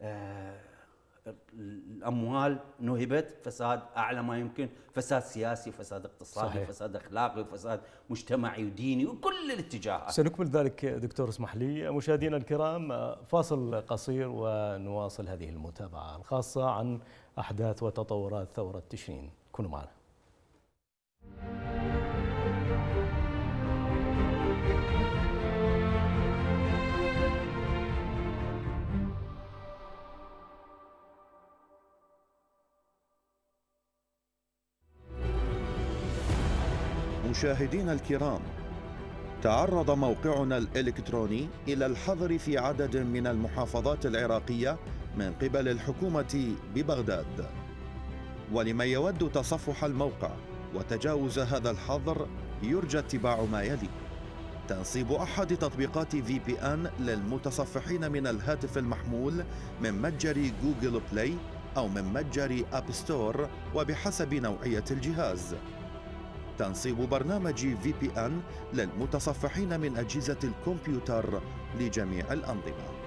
آه الأموال نهبت. فساد أعلى ما يمكن. فساد سياسي فساد اقتصادي صحيح. فساد أخلاقي فساد مجتمعي وديني وكل الاتجاهات. سنكمل ذلك دكتور اسمح لي. مشاهدينا الكرام فاصل قصير ونواصل هذه المتابعة الخاصة عن أحداث وتطورات ثورة تشرين. كونوا معنا. مشاهدينا الكرام تعرض موقعنا الإلكتروني إلى الحظر في عدد من المحافظات العراقية من قبل الحكومة ببغداد. ولمن يود تصفح الموقع وتجاوز هذا الحظر يرجى اتباع ما يلي. تنصيب أحد تطبيقات VPN للمتصفحين من الهاتف المحمول من متجر Google Play أو من متجر App Store وبحسب نوعية الجهاز. تنصيب برنامج VPN للمتصفحين من أجهزة الكمبيوتر لجميع الأنظمة.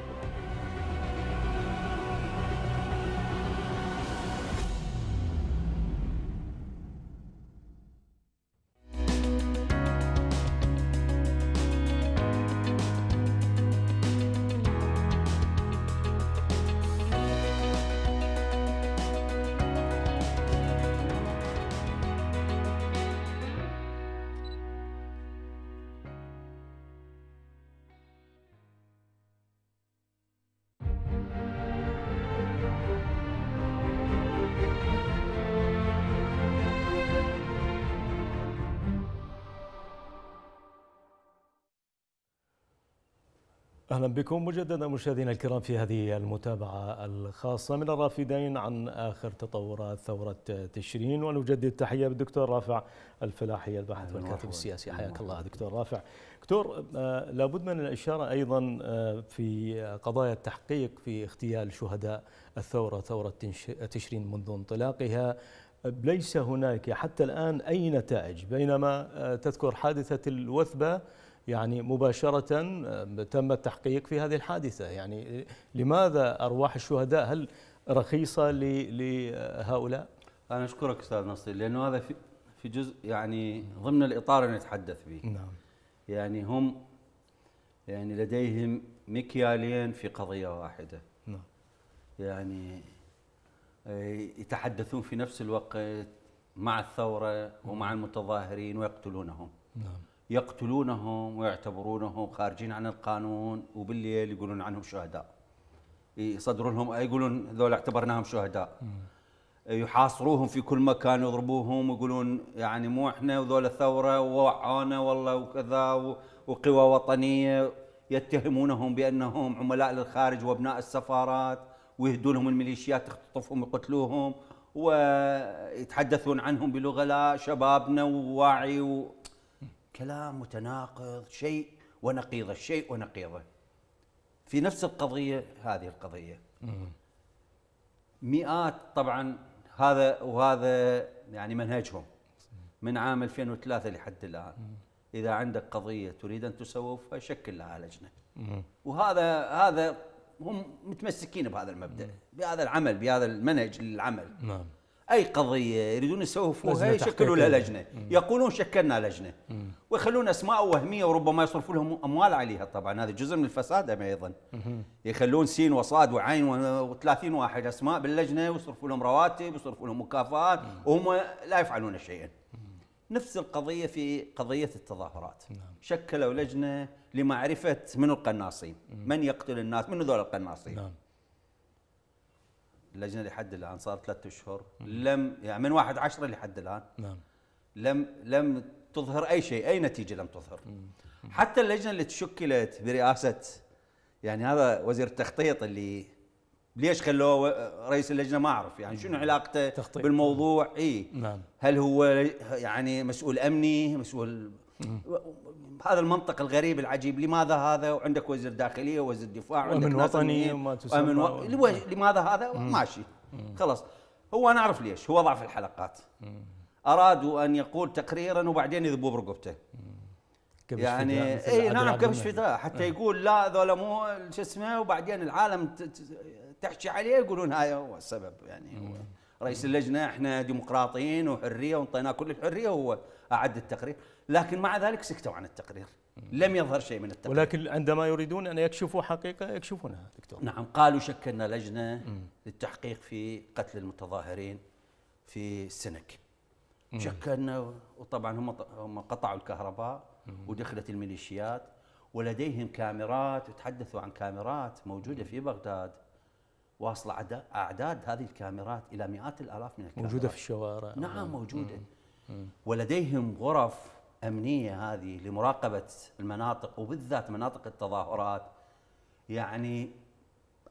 بكم مجددا مشاهدينا الكرام في هذه المتابعة الخاصة من الرافدين عن آخر تطورات ثورة تشرين ونجدد التحيه بالدكتور رافع الفلاحي الباحث والكاتب السياسي. حياك الله دكتور رافع. دكتور آه لابد من الإشارة أيضا آه في قضايا التحقيق في اغتيال شهداء الثورة ثورة تشرين منذ انطلاقها. ليس هناك حتى الآن أي نتائج بينما آه تذكر حادثة الوثبة يعني مباشرة آه، تم التحقيق في هذه الحادثة. يعني لماذا أرواح الشهداء؟ هل رخيصة لهؤلاء؟ أنا أشكرك أستاذ نصير لأنه هذا في في جزء يعني ضمن الإطار اللي نتحدث به. نعم. يعني هم يعني لديهم مكيالين في قضية واحدة. نعم. يعني آه، يتحدثون في نفس الوقت مع الثورة ومع المتظاهرين ويقتلونهم. نعم. يقتلونهم ويعتبرونهم خارجين عن القانون وبالليل يقولون عنهم شهداء. يصدرون لهم يقولون هذول اعتبرناهم شهداء. يحاصروهم في كل مكان يضربوهم ويقولون يعني مو إحنا وذول الثورة ووعونا والله وكذا وقوى وطنية. يتهمونهم بأنهم عملاء للخارج وأبناء السفارات ويهدون لهم الميليشيات تخطفهم ويقتلوهم ويتحدثون عنهم بلغة لا شبابنا وواعي كلام متناقض شيء ونقيضه شيء ونقيضه. في نفس القضية هذه القضية. مئات طبعا هذا وهذا يعني منهجهم. من عام 2003 لحد الآن. إذا عندك قضية تريد أن تسوفها شكل لها لجنة. وهذا هذا هم متمسكين بهذا المبدأ بهذا العمل بهذا المنهج للعمل. نعم. أي قضية يريدون لجنة يشكلوا لها. لجنة. يقولون شكلنا لجنة. ويخلون أسماء وهمية وربما يصرفوا لهم أموال عليها طبعا. هذا جزء من الفساد أيضا. يخلون سين وصاد وعين و30 واحد أسماء باللجنة ويصرفوا لهم رواتب ويصرفوا لهم مكافآت. وهم لا يفعلون شيئا. نفس القضية في قضية التظاهرات. شكلوا لجنة لمعرفة من القناصين. من يقتل الناس؟ من هذول القناصين؟ نعم. اللجنة لحد الآن صار ثلاثة أشهر. لم يعني من واحد عشرة لحد الآن. نعم. لم لم تظهر أي شيء أي نتيجة لم تظهر. حتى اللجنة اللي تشكلت برئاسة يعني هذا وزير التخطيط اللي ليش خلوه رئيس اللجنة ما أعرف. يعني شنو علاقته تخطيط. بالموضوع؟ اي نعم. هل هو يعني مسؤول أمني مسؤول هذا المنطق الغريب العجيب. لماذا هذا؟ وعندك وزير داخلية ووزير دفاع ناس وطني وما تسمى وأمن و... و- لماذا هذا؟ ماشي. خلاص. هو أنا أعرف ليش. هو ضعف الحلقات. ارادوا أن يقول تقريرا وبعدين يذبوا برقبته. يعني اي نعم كبش. فداء حتى يقول لا ذولا مو شو اسمه وبعدين العالم تحكي عليه يقولون هاي هو السبب. يعني هو رئيس اللجنة إحنا ديمقراطيين وحرية وانطيناه كل الحرية وهو أعد التقرير. لكن مع ذلك سكتوا عن التقرير. لم يظهر شيء من التقرير. ولكن عندما يريدون أن يكشفوا حقيقة يكشفونها دكتور. نعم قالوا شكلنا لجنة للتحقيق في قتل المتظاهرين في السنك شكلنا وطبعا هم هم قطعوا الكهرباء ودخلت الميليشيات ولديهم كاميرات يتحدثوا عن كاميرات موجودة في بغداد. واصلة أعدا- أعداد هذه الكاميرات إلى مئات الآلاف من الكاميرات. موجودة في الشوارع. نعم موجودة. ولديهم غرف امنيه هذه لمراقبة المناطق وبالذات مناطق التظاهرات يعني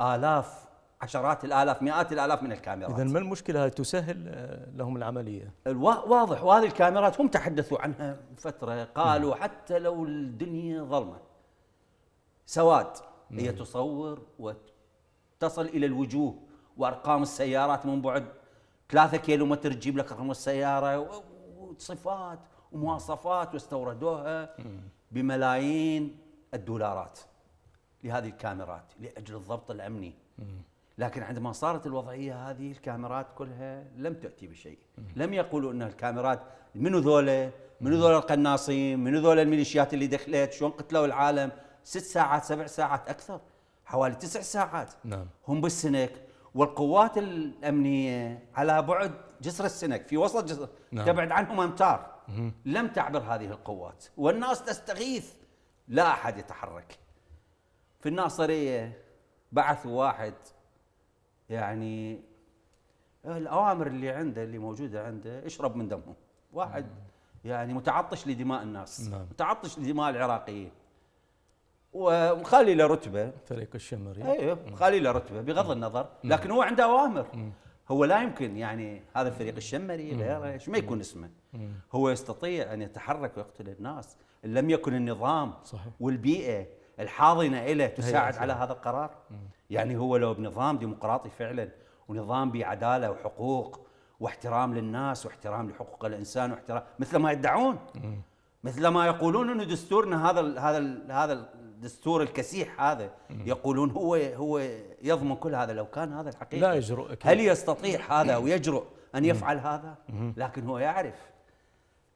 آلاف عشرات الآلاف مئات الآلاف من الكاميرات. اذا ما المشكلة هاي تسهل آه، لهم العملية؟ الوا- واضح وهذه الكاميرات هم تحدثوا عنها فترة قالوا حتى لو الدنيا ظلمه سواد هي تصور وتصل إلى الوجوه وأرقام السيارات من بعد ثلاثة كيلو متر تجيب لك رقم السيارة وصفات. ومواصفات واستوردوها بملايين الدولارات لهذه الكاميرات لأجل الضبط الأمني. لكن عندما صارت الوضعية هذه الكاميرات كلها لم تأتي بشيء. لم يقولوا إن الكاميرات منو ذولا منو ذولا القناصين منو ذولا الميليشيات اللي دخلت شلون قتلوا العالم. ست ساعات سبع ساعات أكثر حوالي تسع ساعات. نعم. هم بالسنك. والقوات الأمنية على بعد جسر السنك في وسط جسر نعم. تبعد عنهم أمتار. لم تعبر هذه القوات. والناس تستغيث. لا أحد يتحرك. في الناصرية بعثوا واحد يعني الأوامر اللي عنده اللي موجودة عنده اشرب من دمهم واحد يعني متعطش لدماء الناس. نعم. متعطش لدماء العراقيين. ومخلي له رتبة. فريق الشمري. أيوه خالي له رتبة بغض النظر. لكن هو عنده أوامر. هو لا يمكن يعني هذا الفريق الشمري غيره ما يكون اسمه. هو يستطيع أن يتحرك ويقتل الناس. إن لم يكن النظام صحيح. والبيئة الحاضنة له تساعد. على هذا القرار. يعني هو لو بنظام ديمقراطي فعلا ونظام بعدالة وحقوق واحترام للناس واحترام لحقوق الإنسان واحترام مثل ما يدعون مثل ما يقولون إنه دستورنا هذا ال هذا ال هذا الدستور الكسيح هذا يقولون هو هو يضمن كل هذا. لو كان هذا الحقيقة لا يجرؤ أكيد. هل يستطيع هذا ويجرؤ أن يفعل هذا؟ لكن هو يعرف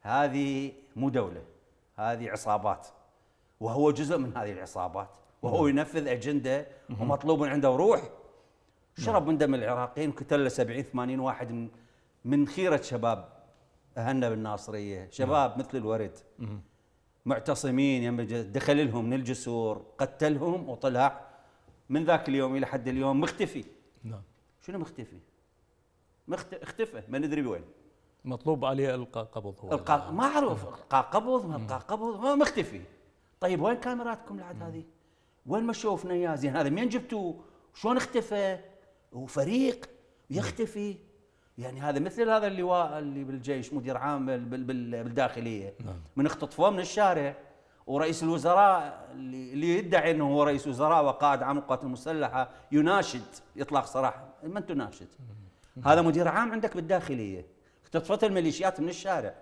هذه مو دولة هذه عصابات وهو جزء من هذه العصابات وهو ينفذ أجندة ومطلوب عنده روح. شرب من دم العراقيين وقتل له 70 80 واحد من من خيرة شباب أهلنا بالناصرية. شباب مثل الورد. معتصمين يم دخل لهم من الجسور قتلهم وطلع من ذاك اليوم إلى حد اليوم مختفي. نعم. شنو مختفي؟ مخت... اختفى ما ندري وين مطلوب عليه إلقاء قبض هو. القاء ما أعرف. إلقاء قبض ما إلقاء قبض ما مختفي. طيب وين كاميراتكم العد هذه؟ وين مشوا فنيا زين؟ هذا منين جبتوه؟ شلون اختفى؟ وفريق يختفي. يعني هذا مثل هذا اللواء اللي بالجيش مدير عام بال- بال- بال- بالداخلية. من اختطفوه من الشارع. ورئيس الوزراء اللي اللي يدعي إنه هو رئيس وزراء وقائد عام القوات المسلحة يناشد إطلاق سراح من تناشد؟ هذا مدير عام عندك بالداخلية. اختطفت الميليشيات من الشارع.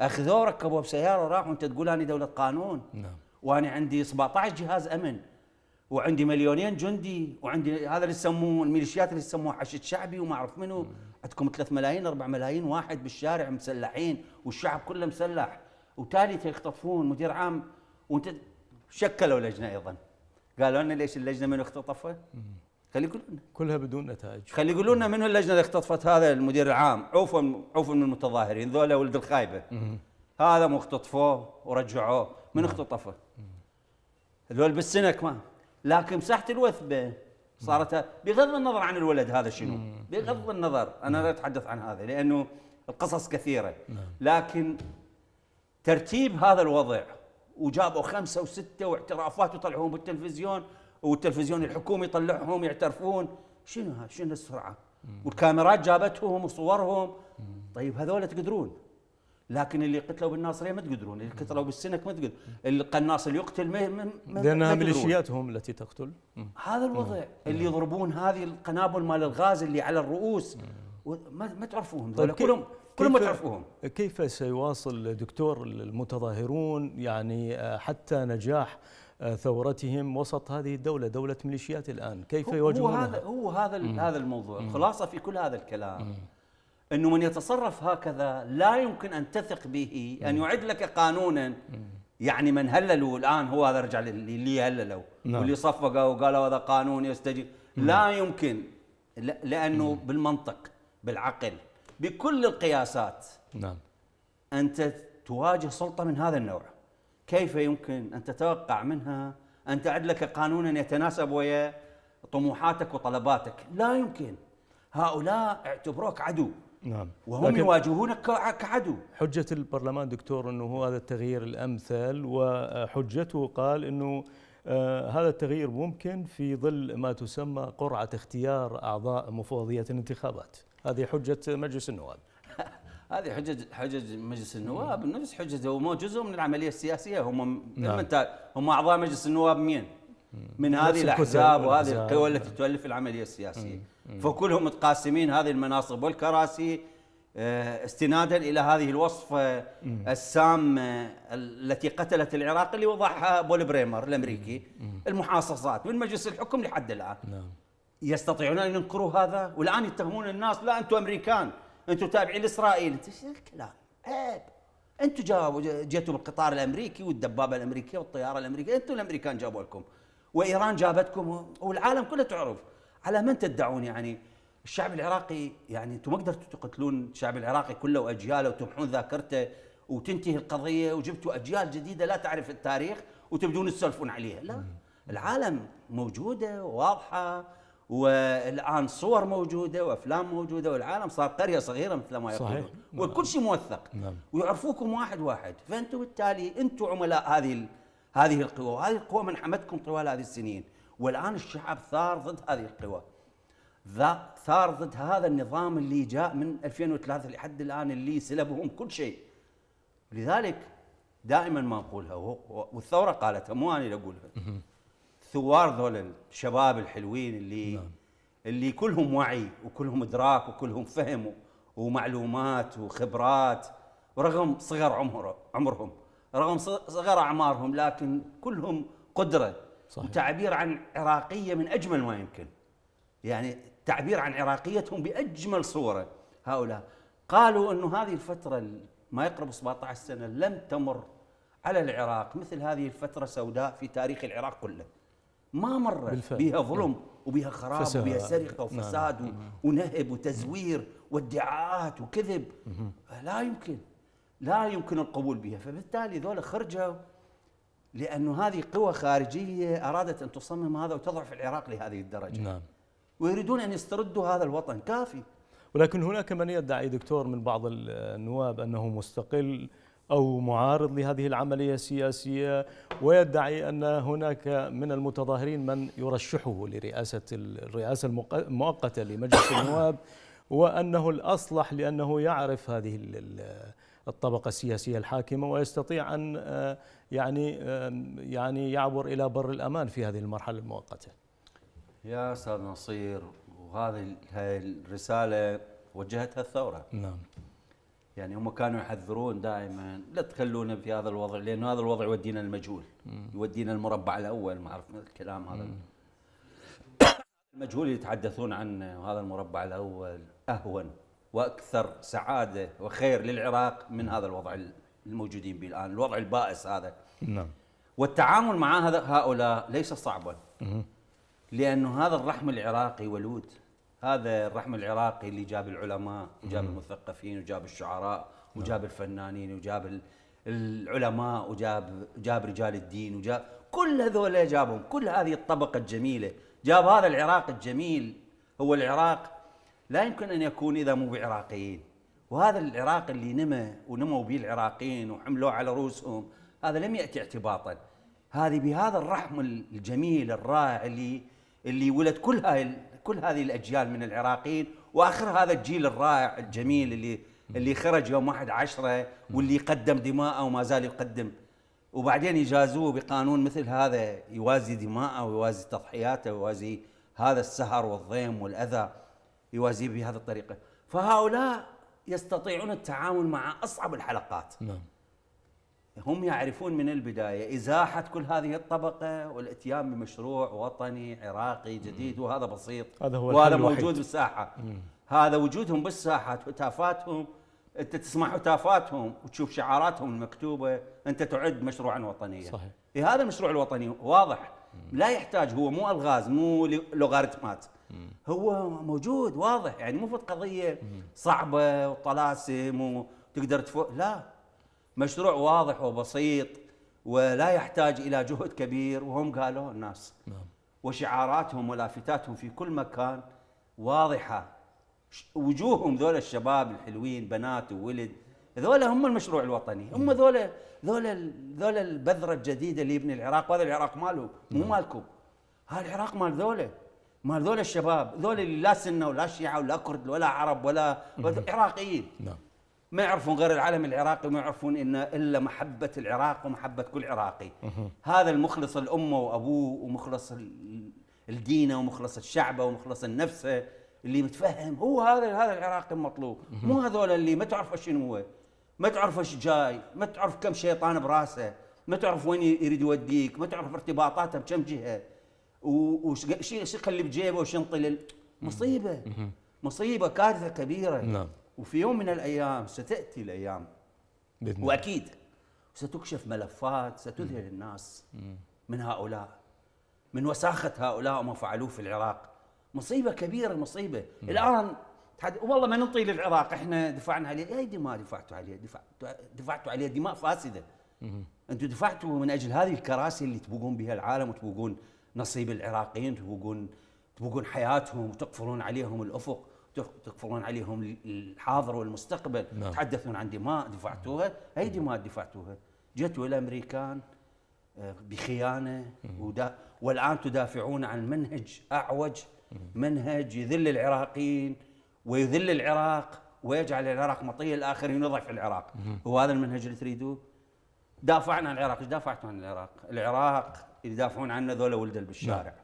أخذوه ركبوه بسيارة وراحوا. أنت تقول أنا دولة قانون. نعم. وأنا عندي 17 جهاز أمن. وعندي مليونين جندي. وعندي هذا اللي يسموه الميليشيات اللي يسموه حشد شعبي وما أعرف منو. عندكم 3 ملايين 4 ملايين واحد بالشارع مسلحين والشعب كله مسلح. وتالي يختطفون مدير عام وانت شكلوا لجنة أيضا. قالوا لنا ليش اللجنة من اختطفها؟ خلي يقولون. لنا كلها بدون نتائج. خلي يقولون لنا منو اللجنة اللي اختطفت هذا المدير العام؟ عوفوا عوفوا من المتظاهرين. ذولا ولد الخايبة. هذا مختطفوه ورجعوه. من اختطفه؟ ذول بالسنك ما. لكن مساحة الوثبة. صارت بغض النظر عن الولد هذا شنو. بغض النظر. أنا لا أتحدث عن هذا لأنه القصص كثيرة. لكن ترتيب هذا الوضع وجابوا خمسة وستة واعترافات وطلعوهم بالتلفزيون والتلفزيون الحكومي يطلعهم يعترفون. شنو هذا شنو السرعة؟ والكاميرات جابتهم وصورهم. طيب هذول تقدرون؟ لكن اللي قتلوا بالناصرية ما تقدرون اللي قتلوا بالسنك ما تقدر القناص اللي يقتل ما ما لانها. ميليشياتهم التي تقتل. مم. هذا الوضع اللي يضربون هذه القنابل مال الغاز اللي على الرؤوس. ما ما تعرفوهم طيب كلهم كلهم ما تعرفوهم. كيف سيواصل دكتور المتظاهرون يعني آه، حتى نجاح آه، ثورتهم وسط هذه الدولة دولة ميليشيات الآن؟ كيف هو- هو يواجهونها؟ هذا هو هذا هذا الموضوع الخلاصه في كل هذا الكلام. أنه من يتصرف هكذا لا يمكن أن تثق به أن يعد لك قانونا. يعني من هللوا الآن هو هذا رجع للي اللي هللوا. نعم. واللي صفقوا وقالوا هذا قانون يستجيب. لا يمكن. لأنه بالمنطق بالعقل بكل القياسات. نعم. أنت تواجه سلطة من هذا النوع. كيف يمكن أن تتوقع منها؟ أن تعد لك قانونا يتناسب ويا طموحاتك وطلباتك؟ لا يمكن. هؤلاء اعتبروك عدو. نعم وهم يواجهونك كع- كعدو حجة البرلمان دكتور أنه هو هذا التغيير الأمثل وحجته قال أنه آه، هذا التغيير ممكن في ظل ما تسمى قرعة اختيار أعضاء مفوضية الانتخابات هذه حجة مجلس النواب هذه حجج حجج مجلس النواب نفس حجج هم جزء من العملية السياسية هم نعم. نعم. هم أعضاء مجلس النواب مين؟ من هذه الأحزاب وهذه. القوى التي تؤلف العملية السياسية فكلهم متقاسمين هذه المناصب والكراسي آه، استنادا إلى هذه الوصفه السامه التي قتلت العراق اللي وضعها بول بريمر الأمريكي المحاصصات من مجلس الحكم لحد الآن. نعم. يستطيعون أن ينكروا هذا؟ والآن يتهمون الناس لا أنتم أمريكان أنتم تابعين لإسرائيل. الكلام؟ عيب أنتم جابوا جيتوا بالقطار الأمريكي والدبابة الأمريكية والطيارة الأمريكية أنتم الأمريكان جابوا لكم وإيران جابتكم والعالم كله تعرف. على من تدعون يعني؟ الشعب العراقي يعني أنتم ما قدرتوا تقتلون الشعب العراقي كله وأجياله وتمحون ذاكرته وتنتهي القضية وجبتوا أجيال جديدة لا تعرف التاريخ وتبدون تسولفون عليها. لا العالم موجودة وواضحة والآن صور موجودة وأفلام موجودة والعالم صار قرية صغيرة مثل ما صحيح. يقولون وكل شيء موثق. نعم. ويعرفوكم واحد واحد. فأنتم بالتالي أنتم عملاء هذه هذه القوى. وهذه القوى منحمتكم طوال هذه السنين. والآن الشعب ثار ضد هذه القوى. ذا ثار ضد هذا النظام اللي جاء من 2003 لحد الآن اللي سلبهم كل شيء. لذلك دائما ما نقولها والثورة قالتها مو أنا اللي أقولها. ثوار ذول الشباب الحلوين اللي نعم. اللي كلهم وعي وكلهم إدراك وكلهم فهم ومعلومات وخبرات ورغم صغر عمره عمرهم رغم صغر أعمارهم لكن كلهم قدرة. صحيح. وتعبير عن عراقية من أجمل ما يمكن. يعني تعبير عن عراقيتهم بأجمل صورة. هؤلاء قالوا أنه هذه الفترة ال- ما يقرب 17 سنة لم تمر على العراق مثل هذه الفترة سوداء في تاريخ العراق كله. ما مرت. بها ظلم وبها خراب فساد. وبها سرقة نعم. وفساد و- ونهب وتزوير وادعاءات وكذب. لا يمكن. لا يمكن القبول بها. فبالتالي ذولا خرجوا لأنه هذه قوى خارجية أرادت أن تصمم هذا وتضعف العراق لهذه الدرجة. نعم. ويريدون أن يستردوا هذا الوطن. كافي. ولكن هناك من يدعي دكتور من بعض النواب أنه مستقل أو معارض لهذه العملية السياسية ويدعي أن هناك من المتظاهرين من يرشحه لرئاسة الرئاسة المق- المؤقتة لمجلس النواب وأنه الأصلح لأنه يعرف هذه الطبقة السياسية الحاكمة ويستطيع أن آه، يعني يعني يعبر إلى بر الأمان في هذه المرحلة المؤقتة. يا أستاذ نصير وهذه هاي الرسالة وجهتها الثورة. نعم. يعني هم كانوا يحذرون دائما لا تخلونا في هذا الوضع لأن هذا الوضع يودينا المجهول. يودينا المربع الأول ما أعرف الكلام هذا. المجهول يتحدثون عنه وهذا المربع الأول أهون. وأكثر سعادة وخير للعراق من هذا الوضع الموجودين به الآن الوضع البائس هذا. نعم. والتعامل مع هؤلاء ليس صعبا. لأنه هذا الرحم العراقي ولود. هذا الرحم العراقي اللي جاب العلماء وجاب المثقفين وجاب الشعراء وجاب الفنانين وجاب العلماء وجاب جاب رجال الدين وجاب كل هذول جابهم. كل هذه الطبقة الجميلة. جاب هذا العراق الجميل. هو العراق لا يمكن أن يكون إذا مو بعراقيين. وهذا العراق اللي نمى ونموا به العراقيين وحملوه على رؤوسهم هذا لم يأتي اعتباطا. هذه بهذا الرحم الجميل الرائع اللي اللي ولد كل هاي كل هذه الأجيال من العراقيين وآخر هذا الجيل الرائع الجميل اللي اللي خرج يوم 1 10 واللي قدم دماءه وما زال يقدم. وبعدين يجازوه بقانون مثل هذا يوازي دماءه ويوازي تضحياته ويوازي هذا السهر والضيم والأذى. يوازيه بهذه الطريقة. فهؤلاء يستطيعون التعامل مع أصعب الحلقات. نعم. هم يعرفون من البداية إزاحة كل هذه الطبقة والإتيان بمشروع وطني عراقي جديد وهذا بسيط. هذا هو وهذا موجود بالساحة. مم. هذا وجودهم بالساحات هتافاتهم أنت تسمع هتافاتهم وتشوف شعاراتهم المكتوبة أنت تعد مشروعا وطنيا. صحيح. إيه هذا المشروع الوطني واضح. مم. لا يحتاج هو مو ألغاز مو لوغاريتمات. هو موجود واضح يعني مو قضية صعبة وطلاسم وتقدر تفوق لا. مشروع واضح وبسيط ولا يحتاج إلى جهد كبير وهم قالوا الناس. نعم. وشعاراتهم ولافتاتهم في كل مكان واضحة. وجوههم ذول الشباب الحلوين بنات وولد ذولا هم المشروع الوطني. هم. ذولا ذولا ذولا البذرة الجديدة اللي يبني العراق وهذا العراق ماله؟ مو نعم. مالكم. هذا العراق مال ذولا. مال ذولا الشباب. ذولا اللي لا سنة ولا شيعة ولا كرد ولا عرب ولا عراقيين. نعم. ما يعرفون غير العلم العراقي وما يعرفون إن إلا محبة العراق ومحبة كل عراقي. هذا المخلص الأمة وأبوه ومخلص الدينه ومخلص الشعبه ومخلص النفسه اللي متفهم هو هذا هذا العراقي المطلوب مو هذول اللي ما تعرف شنو هو. ما تعرف إيش جاي ما تعرف كم شيطان براسه ما تعرف وين يريد يوديك ما تعرف ارتباطاته بكم جهة. وش يخلي بجيبه وش ينطي مصيبة. مصيبة كارثة كبيرة. نعم. وفي يوم من الأيام ستأتي الأيام. بإذن وأكيد ستكشف ملفات ستذهل الناس من هؤلاء من وساخة هؤلاء وما فعلوه في العراق. مصيبة كبيرة مصيبة. الآن والله ما ننطي للعراق إحنا دفعنا عليه. اي دماء دفعتوا عليه دفع دفعتوا عليه دماء فاسدة. أنتم دفعتوا من أجل هذه الكراسي اللي تبوقون بها العالم وتبوقون نصيب العراقيين تبوقون تبوقون حياتهم وتقفلون عليهم الأفق تقفلون عليهم الحاضر والمستقبل. نعم. تحدثون عن دماء دفعتوها. اي دماء دفعتوها. جتوا الامريكان آه، بخيانة ودا والآن تدافعون عن منهج أعوج منهج يذل العراقيين. ويذل العراق ويجعل العراق مطية الاخرين ويضعف العراق. هو هذا المنهج اللي تريدوه دافعنا عن العراق. إيش دافعتوا عن العراق؟ العراق يدافعون عنه ذولا ولد بالشارع نعم.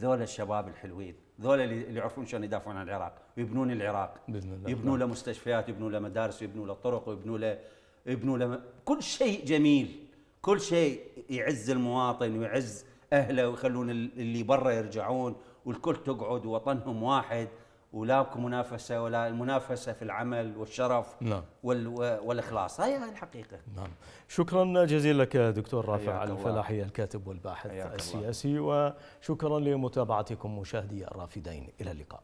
ذولا الشباب الحلوين. ذولا اللي يعرفون شلون يدافعون عن العراق. ويبنون العراق. بإذن الله. يبنوا له مستشفيات يبنوا له مدارس ويبنوا له طرق ويبنوا له يبنوا له كل شيء جميل. كل شيء يعز المواطن ويعز أهله ويخلون اللي برا يرجعون والكل تقعد ووطنهم واحد. ولا منافسة ولا المنافسة في العمل والشرف نعم. والإخلاص. هاي الحقيقة. نعم. شكرا جزيلا لك دكتور رافع الفلاحي الكاتب والباحث السياسي وشكرا لمتابعتكم مشاهدي الرافدين. إلى اللقاء.